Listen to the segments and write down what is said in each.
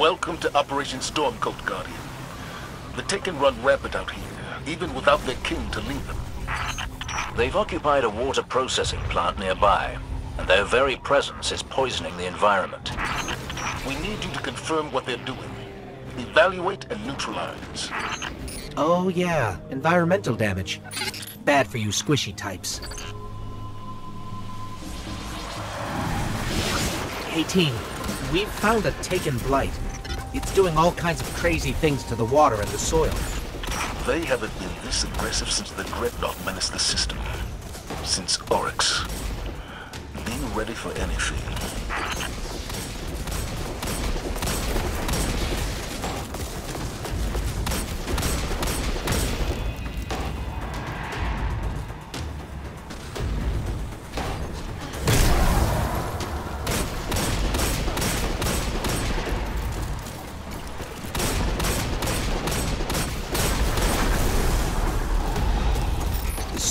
Welcome to Operation Stormcoat, Guardian. The Taken run rampant out here, even without their king to lead them. They've occupied a water processing plant nearby, and their very presence is poisoning the environment. We need you to confirm what they're doing. Evaluate and neutralize. Oh yeah, environmental damage. Bad for you squishy types. Hey team, we've found a taken blight. It's doing all kinds of crazy things to the water and the soil. They haven't been this aggressive since the Dreadnought menaced the system. Since Oryx. Be ready for anything.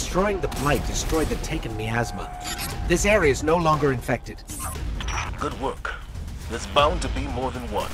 Destroying the blight destroyed the taken miasma. This area is no longer infected. Good work. There's bound to be more than one.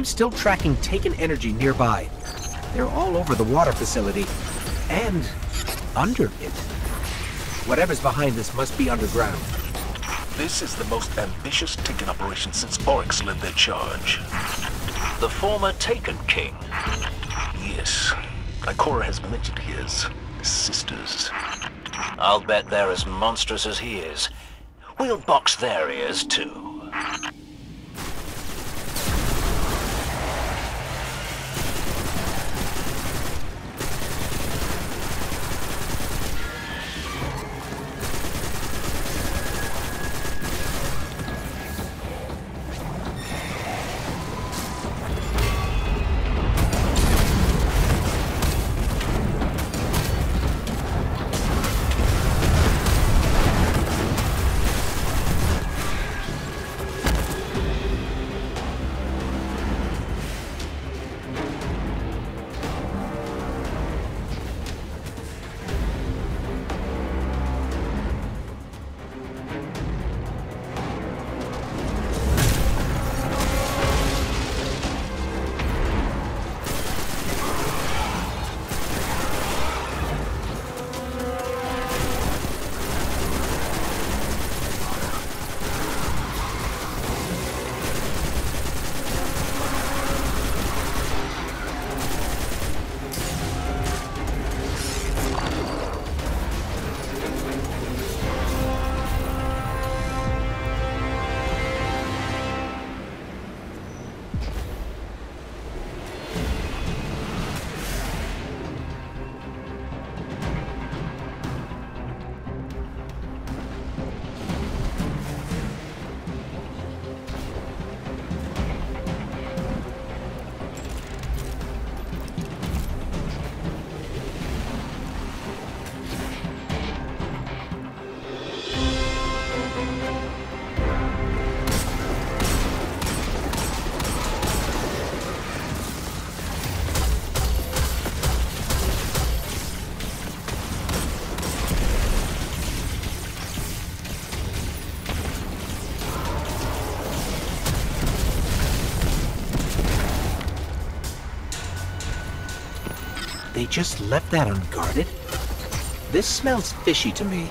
I'm still tracking taken energy nearby. They're all over the water facility. And under it. Whatever's behind this must be underground. This is the most ambitious Taken operation since Oryx led their charge. The former Taken King. Yes. Ikora has mentioned his sisters. I'll bet they're as monstrous as he is. We'll box their ears, too. They just left that unguarded? This smells fishy to me.